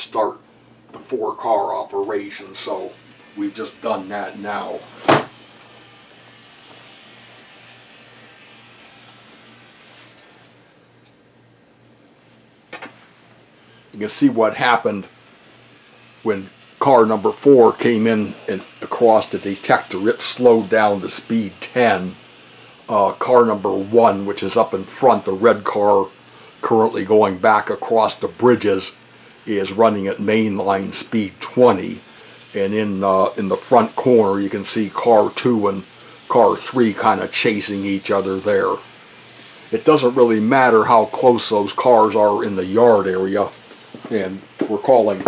start the four car operation. So we've just done that now. You can see what happened when car number four came in and across the detector. It slowed down to speed 10. Uh, car number one, which is up in front, the red car currently going back across the bridges, is running at mainline speed 20. And in, uh, in the front corner, you can see car two and car three kind of chasing each other there. It doesn't really matter how close those cars are in the yard area. And we're calling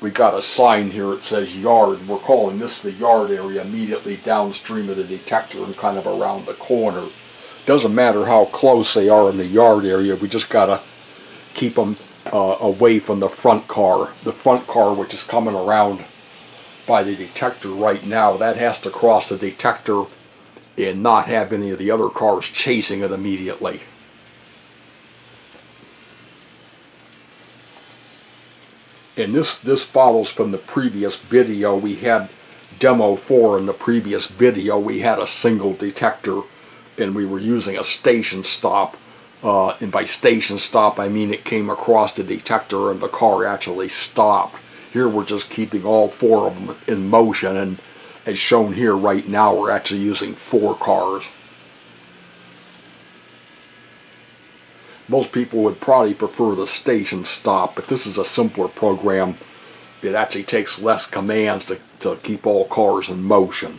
we got a sign here that says yard. We're calling this the yard area immediately downstream of the detector and kind of around the corner. Doesn't matter how close they are in the yard area, we just got to keep them uh, away from the front car. The front car, which is coming around by the detector right now, that has to cross the detector and not have any of the other cars chasing it immediately. and this this follows from the previous video we had demo 4 in the previous video we had a single detector and we were using a station stop uh, and by station stop I mean it came across the detector and the car actually stopped here we're just keeping all four of them in motion and as shown here right now we're actually using four cars most people would probably prefer the station stop, but this is a simpler program. It actually takes less commands to, to keep all cars in motion.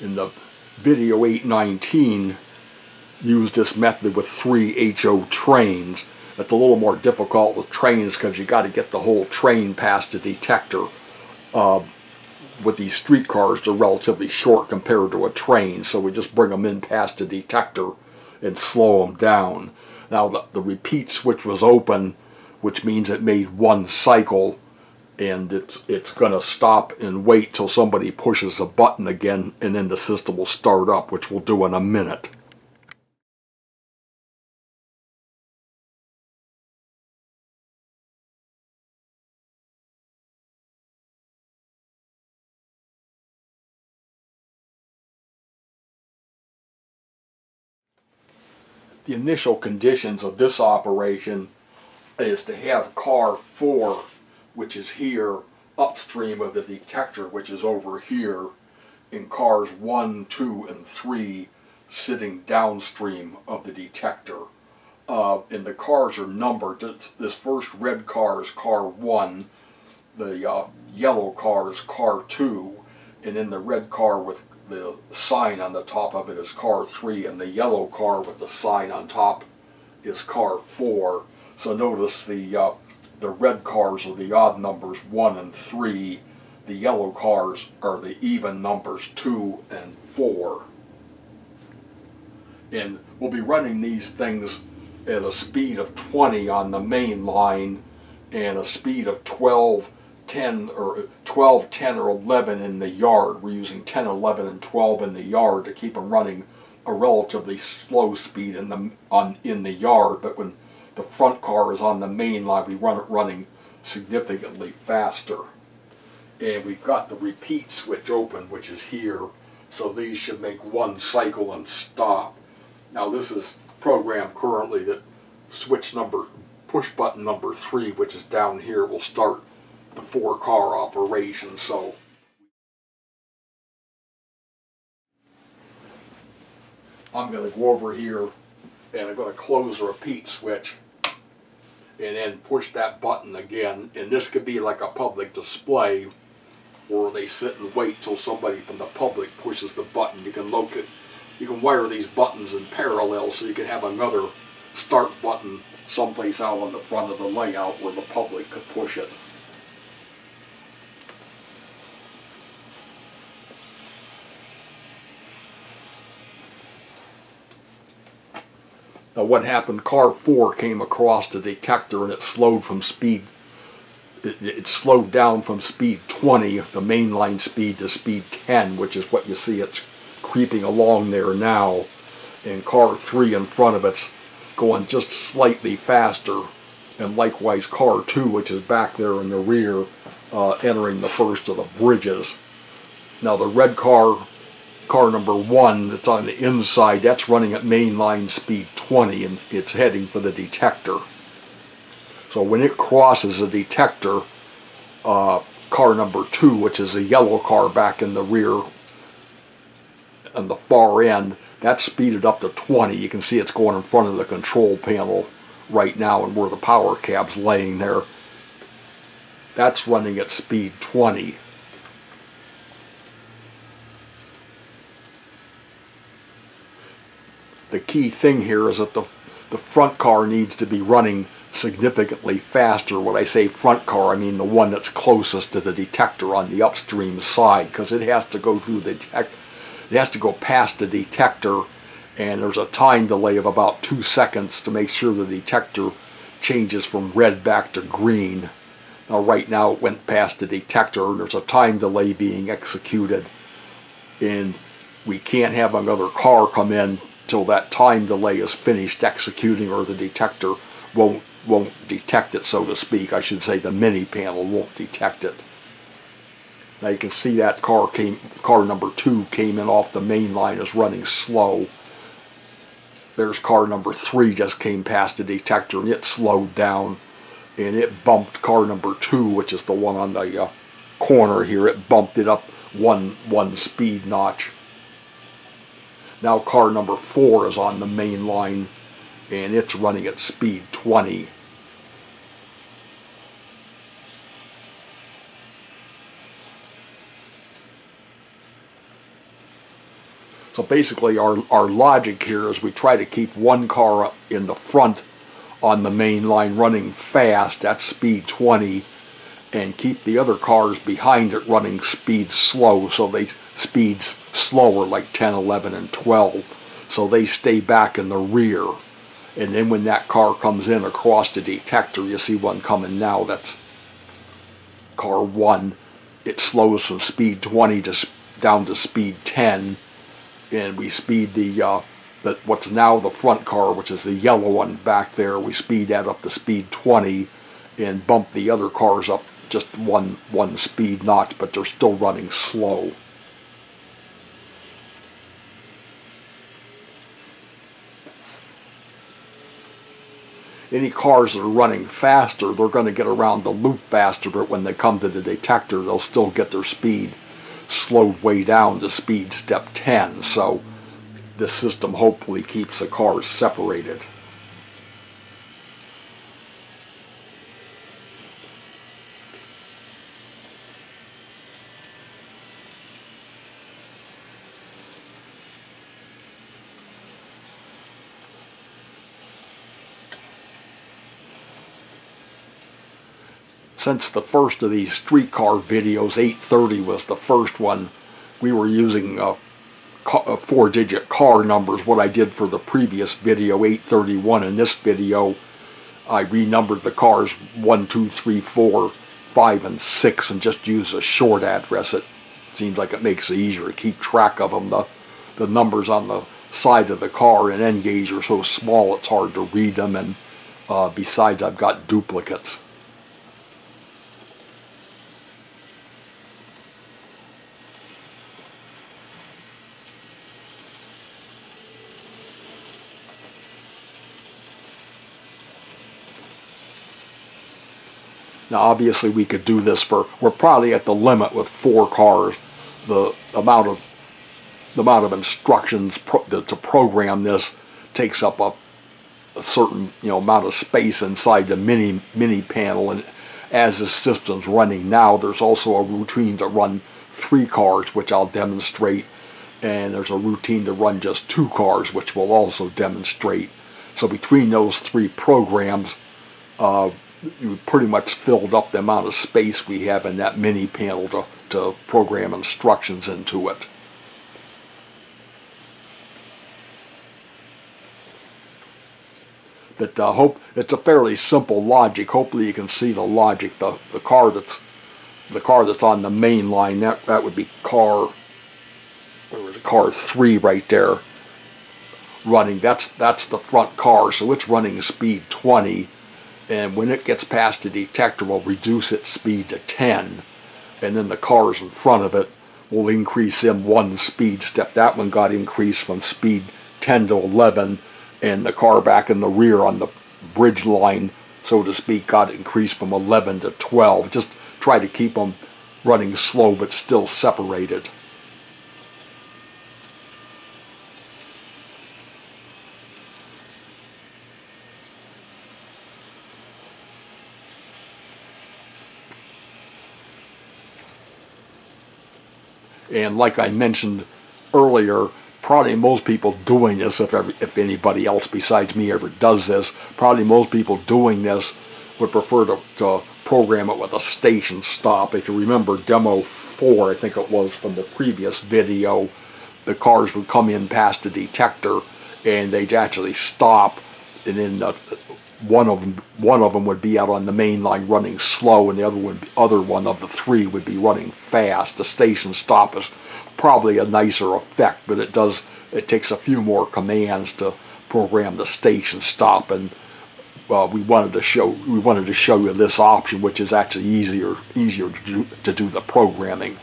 In the video 819 used this method with three HO trains. It's a little more difficult with trains because you got to get the whole train past the detector. Uh, with these streetcars, they're relatively short compared to a train, so we just bring them in past the detector and slow them down. Now the, the repeat switch was open, which means it made one cycle, and it's it's going to stop and wait till somebody pushes a button again, and then the system will start up, which we'll do in a minute. the initial conditions of this operation is to have car 4, which is here, upstream of the detector, which is over here, in cars 1, 2, and 3 sitting downstream of the detector. Uh, and the cars are numbered. This, first red car is car 1, the uh, yellow car is car 2, and then the red car with the sign on the top of it is car 3 and the yellow car with the sign on top is car 4. So notice the, uh, the red cars are the odd numbers 1 and 3. The yellow cars are the even numbers 2 and 4. And we'll be running these things at a speed of 20 on the main line and a speed of 12 10 or 12, 10, or 11 in the yard. We're using 10, 11, and 12 in the yard to keep them running a relatively slow speed in the on in the yard. But when the front car is on the main line, we run it running significantly faster. And we've got the repeat switch open, which is here. So these should make one cycle and stop. Now this is programmed currently that switch number, push button number three, which is down here, will start the four car operation. So I'm going to go over here and I'm going to close the repeat switch and then push that button again. And this could be like a public display where they sit and wait till somebody from the public pushes the button. You can locate, you can wire these buttons in parallel so you can have another start button someplace out on the front of the layout where the public could push it. What happened, car 4 came across the detector and it slowed from speed, it, it slowed down from speed 20, the mainline speed, to speed 10, which is what you see it's creeping along there now. And car 3 in front of it's going just slightly faster. And likewise car 2, which is back there in the rear, uh, entering the first of the bridges. Now the red car, car number 1, that's on the inside, that's running at mainline speed 20 and it's heading for the detector. So when it crosses the detector, uh, car number 2, which is a yellow car back in the rear on the far end, that's speeded up to 20. You can see it's going in front of the control panel right now and where the power cab's laying there. That's running at speed 20. The key thing here is that the, the front car needs to be running significantly faster. When I say front car, I mean the one that's closest to the detector on the upstream side because it has to go through the it has to go past the detector and there's a time delay of about two seconds to make sure the detector changes from red back to green. Now right now it went past the detector and there's a time delay being executed and we can't have another car come in till that time delay is finished executing or the detector won't won't detect it so to speak. I should say the mini panel won't detect it. Now you can see that car came, car number two came in off the main line is running slow. There's car number three just came past the detector and it slowed down and it bumped car number two, which is the one on the uh, corner here. It bumped it up one one speed notch. Now car number four is on the main line and it's running at speed 20. So basically our, our logic here is we try to keep one car in the front on the main line running fast, at speed 20, and keep the other cars behind it running speed slow, so they speeds slower like 10, 11, and 12, so they stay back in the rear. And then when that car comes in across the detector, you see one coming now, that's car 1, it slows from speed 20 to down to speed 10, and we speed the, uh, the what's now the front car, which is the yellow one back there, we speed that up to speed 20 and bump the other cars up just one one speed notch, but they're still running slow. Any cars that are running faster, they're going to get around the loop faster, but when they come to the detector, they'll still get their speed slowed way down to speed step 10. So the system hopefully keeps the cars separated. Since the first of these streetcar videos, 830 was the first one, we were using uh, uh, four-digit car numbers. What I did for the previous video, 831, in this video, I renumbered the cars 1, 2, 3, 4, 5, and 6, and just use a short address. It seems like it makes it easier to keep track of them. The, the numbers on the side of the car and N gauge are so small it's hard to read them, and uh, besides I've got duplicates. Now obviously we could do this for, we're probably at the limit with four cars, the amount of the amount of instructions pro to program this takes up a, a, certain you know amount of space inside the mini mini panel and as the system's running. Now there's also a routine to run three cars which I'll demonstrate and there's a routine to run just two cars which we'll also demonstrate. So between those three programs uh, you pretty much filled up the amount of space we have in that mini panel to, to program instructions into it. But uh, hope it's a fairly simple logic. Hopefully you can see the logic. The the car that's the car that's on the main line that that would be car car three right there. running. That's that's the front car, so it's running speed 20, and when it gets past the detector, we'll reduce its speed to 10, and then the cars in front of it will increase them one speed step. That one got increased from speed 10 to 11, and the car back in the rear on the bridge line, so to speak, got increased from 11 to 12. Just try to keep them running slow but still separated. And like I mentioned earlier, probably most people doing this, if if anybody else besides me ever does this, probably most people doing this would prefer to, to program it with a station stop. If you remember demo 4, I think it was from the previous video, the cars would come in past the detector and they'd actually stop and then the, one of them one of them would be out on the main line running slow and the other one other one of the three would be running fast. The station stop is probably a nicer effect but it does it takes a few more commands to program the station stop and uh, we wanted to show we wanted to show you this option which is actually easier easier to do, to do the programming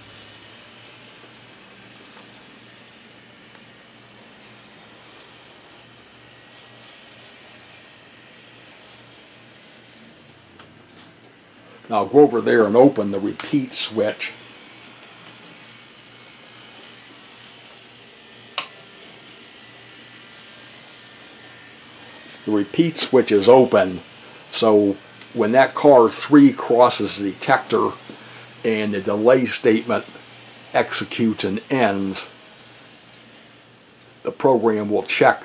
Now go over there and open the repeat switch. The repeat switch is open, so when that car 3 crosses the detector and the delay statement executes and ends, the program will check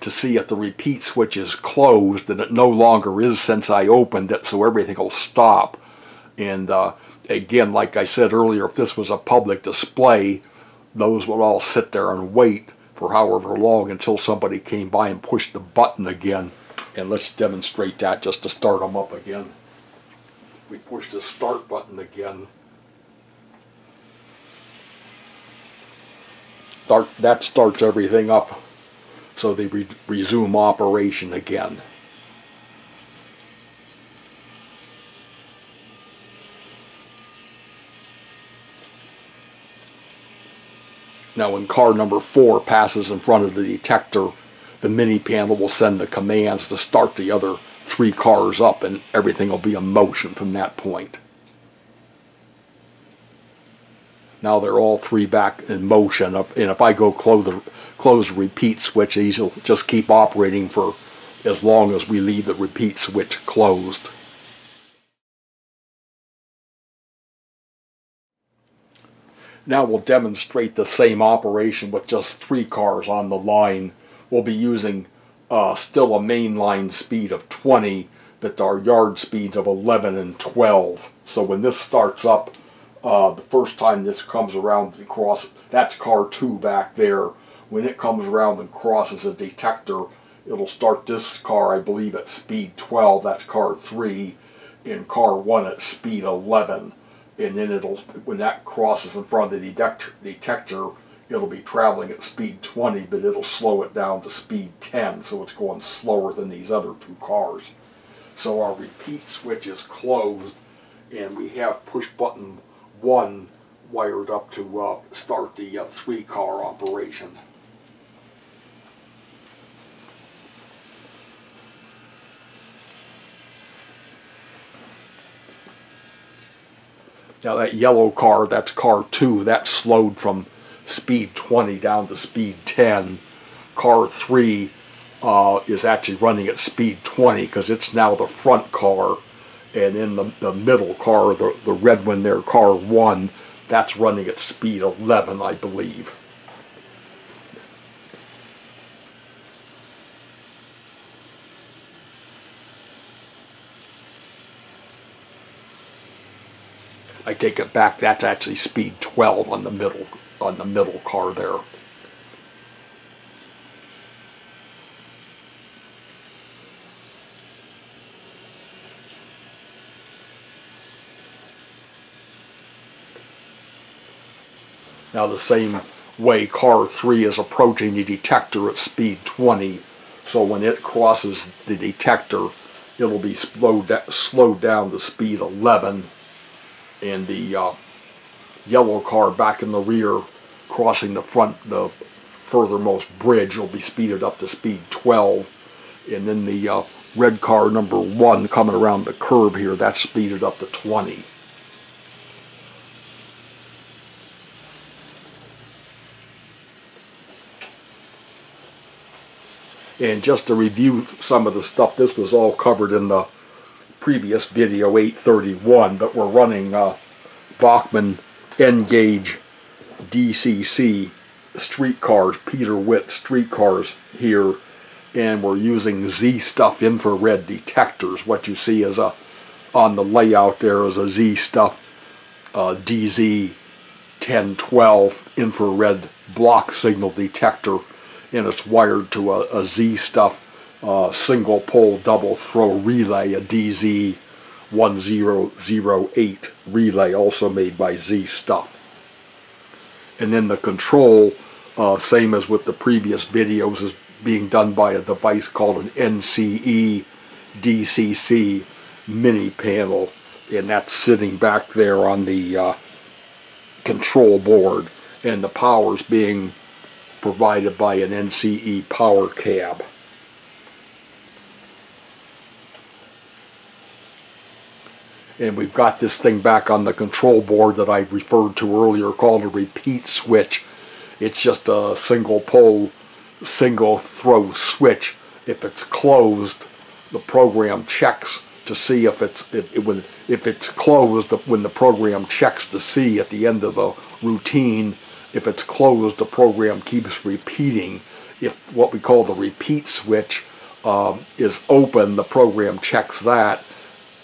to see if the repeat switch is closed and it no longer is since I opened it so everything will stop and uh, again, like I said earlier, if this was a public display, those would all sit there and wait for however long until somebody came by and pushed the button again. And let's demonstrate that just to start them up again. We push the start button again. Start, that starts everything up so they re resume operation again. Now when car number four passes in front of the detector, the mini panel will send the commands to start the other three cars up and everything will be in motion from that point. Now they're all three back in motion and if I go close the, close the repeat switch, these will just keep operating for as long as we leave the repeat switch closed. Now we'll demonstrate the same operation with just three cars on the line. We'll be using uh, still a mainline speed of 20, but our yard speeds of 11 and 12. So when this starts up, uh, the first time this comes around the cross, that's car 2 back there. When it comes around and crosses a detector, it'll start this car, I believe, at speed 12. That's car 3. and car 1 at speed 11 and then it'll when that crosses in front of the detector, detector it'll be traveling at speed 20 but it'll slow it down to speed 10 so it's going slower than these other two cars. So our repeat switch is closed and we have push button 1 wired up to uh, start the uh, three car operation Now that yellow car, that's car 2, that slowed from speed 20 down to speed 10. Car 3 uh, is actually running at speed 20 because it's now the front car. And in the, the middle car, the, the red one there, car 1, that's running at speed 11, I believe. I take it back, that's actually speed 12 on the middle on the middle car there. Now the same way car 3 is approaching the detector at speed 20. So when it crosses the detector, it'll be slowed, slowed down to speed 11. And the uh, yellow car back in the rear crossing the front, the furthermost bridge will be speeded up to speed 12. And then the uh, red car number 1 coming around the curb here, that's speeded up to 20. And just to review some of the stuff, this was all covered in the previous video 831, but we're running uh, Bachmann N-Gauge DCC streetcars, Peter Witt streetcars here, and we're using Z-Stuff infrared detectors. What you see is a on the layout there is a Z-Stuff uh, DZ 1012 infrared block signal detector and it's wired to a, a Z-Stuff uh, single pole double throw relay, a DZ 1008 relay also made by Z-Stuff. And then the control, uh, same as with the previous videos, is being done by a device called an NCE DCC mini panel and that's sitting back there on the uh, control board and the power is being provided by an NCE power cab. And we've got this thing back on the control board that I referred to earlier called a repeat switch. It's just a single pole, single throw switch. If it's closed, the program checks to see if it's if, if it's closed when the program checks to see at the end of a routine if it's closed, the program keeps repeating. If what we call the repeat switch um, is open, the program checks that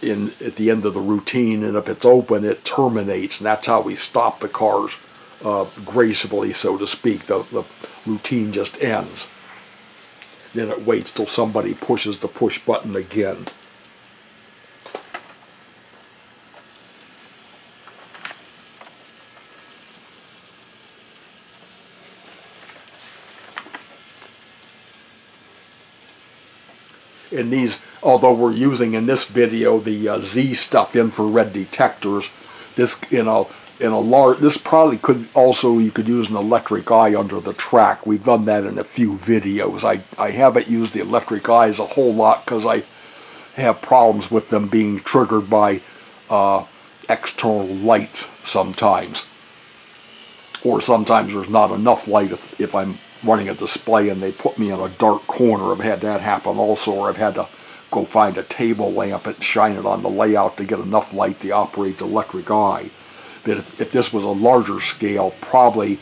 in at the end of the routine, and if it's open, it terminates, and that's how we stop the cars uh, gracefully, so to speak. The, the routine just ends. Then it waits till somebody pushes the push button again. In these, although we're using in this video the uh, Z stuff infrared detectors, this you know in a large, this probably could also you could use an electric eye under the track. We've done that in a few videos. I I haven't used the electric eyes a whole lot because I have problems with them being triggered by uh, external lights sometimes, or sometimes there's not enough light if, if I'm running a display and they put me in a dark corner. I've had that happen also, or I've had to go find a table lamp and shine it on the layout to get enough light to operate the electric eye. But if, if this was a larger scale, probably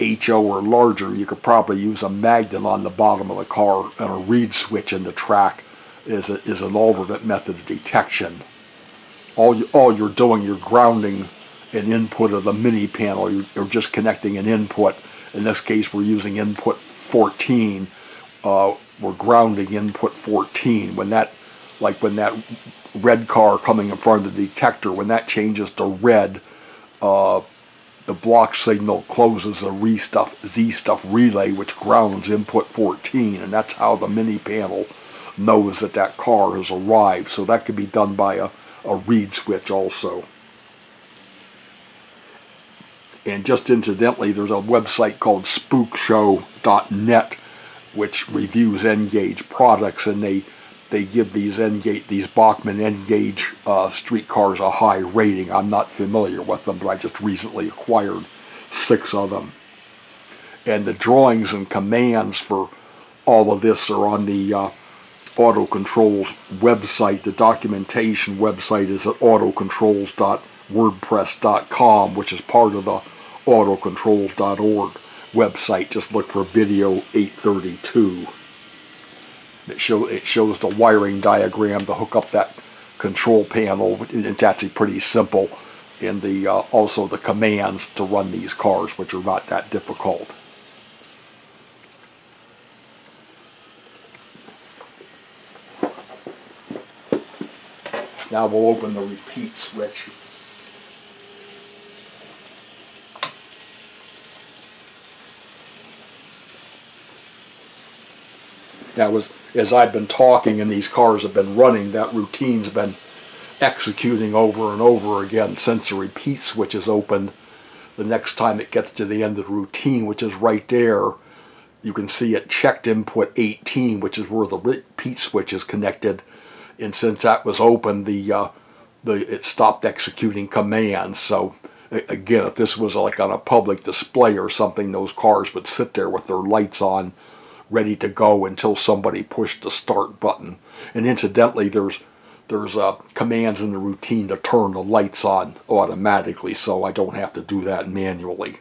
HO or larger, you could probably use a magnet on the bottom of the car and a reed switch in the track is, a, is an alternate method of detection. All, you, all you're doing, you're grounding an input of the mini panel. You're, you're just connecting an input in this case, we're using input 14. Uh, we're grounding input 14. When that, like when that red car coming in front of the detector, when that changes to red, uh, the block signal closes the stuff, Z stuff relay, which grounds input 14, and that's how the mini panel knows that that car has arrived. So that could be done by a, a reed switch also. And just incidentally, there's a website called spookshow.net which reviews N-Gauge products, and they they give these N-Gauge, these Bachmann N-Gauge uh, streetcars a high rating. I'm not familiar with them, but I just recently acquired six of them. And the drawings and commands for all of this are on the uh, Auto Controls website. The documentation website is at autocontrols.wordpress.com, which is part of the autocontrols.org website. Just look for video 832. It, show, it shows the wiring diagram to hook up that control panel. It's actually pretty simple. And the uh, also the commands to run these cars, which are not that difficult. Now we'll open the repeat switch. That was, as I've been talking and these cars have been running, that routine's been executing over and over again since the repeat switch is opened. The next time it gets to the end of the routine, which is right there, you can see it checked input 18, which is where the repeat switch is connected. And since that was open, the uh, the it stopped executing commands. So again, if this was like on a public display or something, those cars would sit there with their lights on, ready to go until somebody pushed the start button. And incidentally, there's there's uh, commands in the routine to turn the lights on automatically, so I don't have to do that manually.